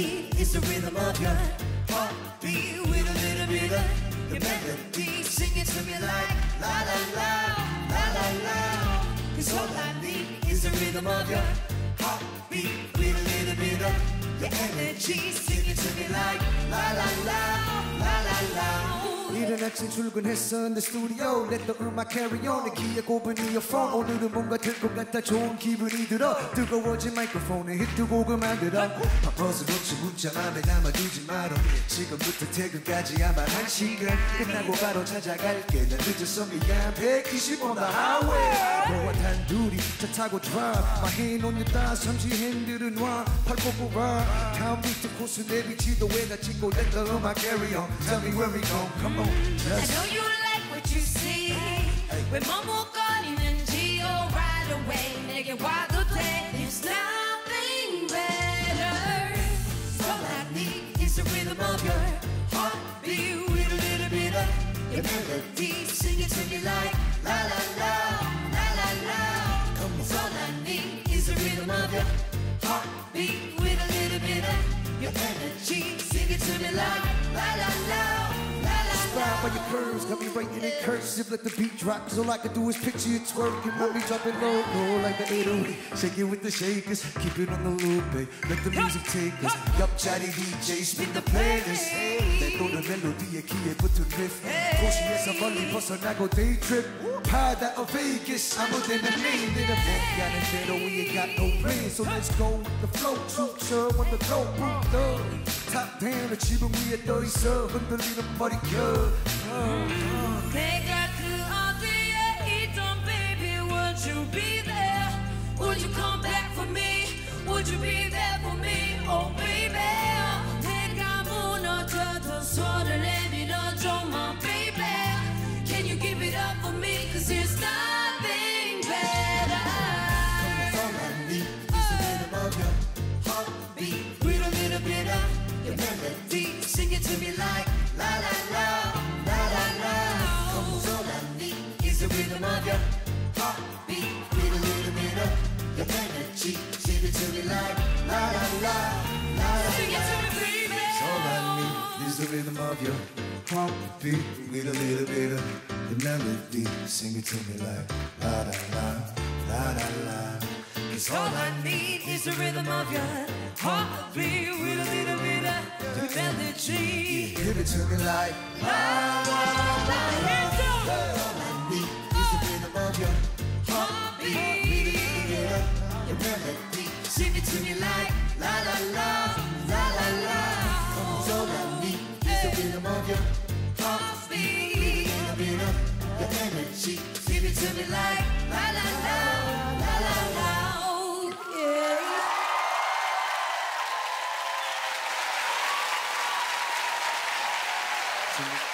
need is the rhythm of your heartbeat with a little bit of your melody. Sing it to me like la la la, la la la. Cause all I need is the rhythm of your heartbeat with a little bit of your energy. Sing it to me like 아침 출근했었는데 스튜디오 Let the 음악 carry on. 내 귀에 꼽은 이어폰. 오늘은 뭔가 들것 같아 좋은 기분이 들어. 뜨거워진 마이크폰에 히트곡을 만들어 바빠서 놓치 문자 맘에 남아두지 마라 지금부터 퇴근까지 아마 한 시간. 끝나고 바로 찾아갈게. 난 늦어서 미안 120번 다 하웨이 너와 단둘이 차 타고 drive. hand on thigh 잠시 핸들은 놔팔 뻗고 봐 다음 비트 코스 내비 지도에다 찍고 Let the 음악 carry on. Tell me where we go. Come on Yes. I know you like what you see. Hey. With Momo calling and Geo right away. Nigga, why the play? There's nothing better. So I need is the rhythm of your heartbeat with a little bit of your melody. Sing it to me like la la la, la la la. All I need is the rhythm of your heartbeat with a little bit of your energy. Sing it to me like la la la. By your curves, got me writing in cursive. Let the beat drop, cause all I can do is picture you twerking. Mommy dropping low, low like the 808. Shake it with the shakers, keep it on the loop, babe. Let the music take us. Yup, chatty DJ, spin the playlist. Let throw the melody, a key, eh? put to Cause Koshi es a money, plus a nago day trip. Hide out of Vegas, I'm within the name. In the book, got a shadow, we ain't got no rain. So let's go with the flow, true, sure, on the go, boom, thug. up. Top down, 지붕 위에 떠 있어. 흔들리는 머리결. 내가 그 어디에 있던 baby would you be there would you come back for me would you be there for me oh baby of your heartbeat with a little bit of the melody. Sing it to me like la la la, la la la. Cause All I need is the rhythm of your heartbeat with a little bit of the melody. give it to me like la. Of your Heartbeat. Give it to me like la la la, la la la. Yeah.